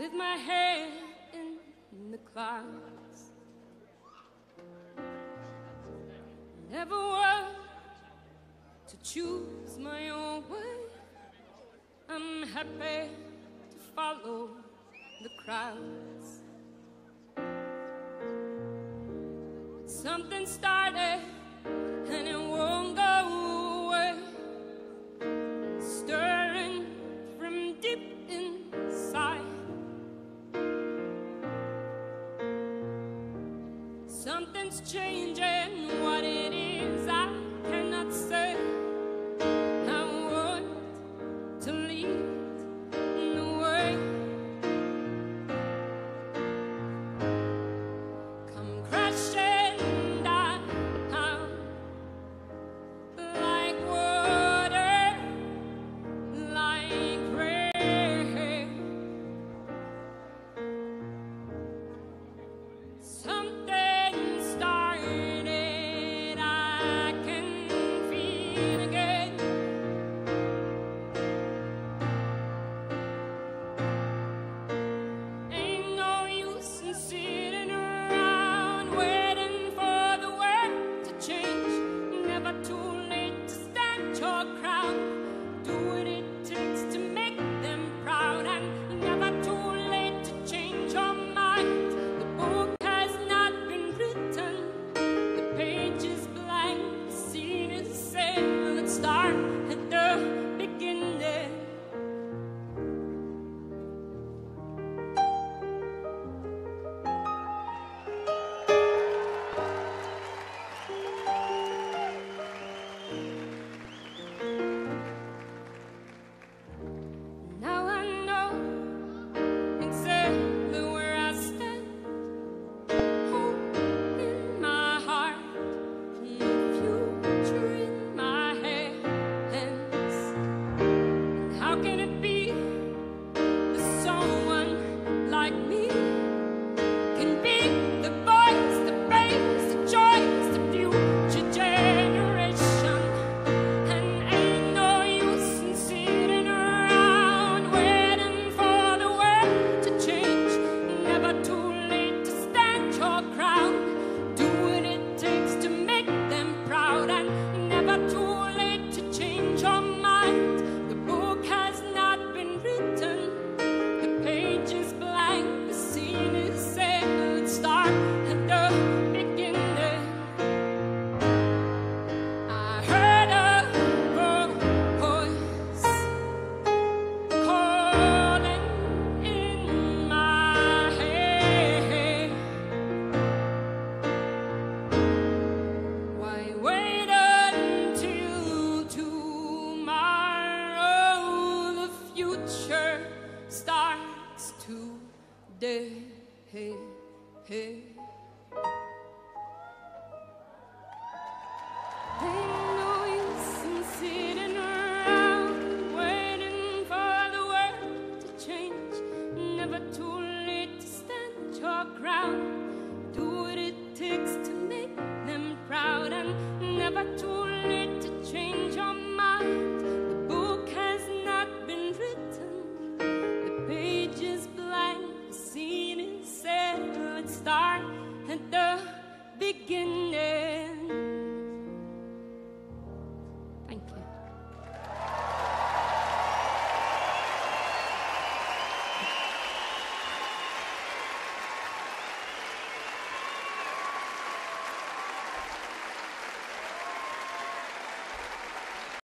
with my head in the clouds. Never were to choose my own way. I'm happy to follow the crowds. Something started Something's changing, what it is I cannot say.